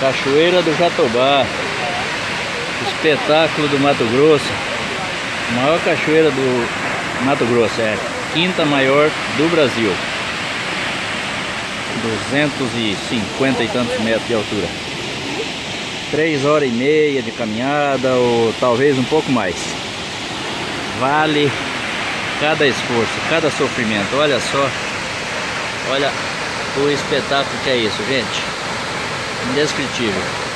Cachoeira do Jatobá. Espetáculo do Mato Grosso. Maior cachoeira do Mato Grosso, é. Quinta maior do Brasil. 250 e tantos metros de altura. Três horas e meia de caminhada ou talvez um pouco mais. Vale cada esforço, cada sofrimento. Olha só. Olha o espetáculo que é isso, gente. Indescritível.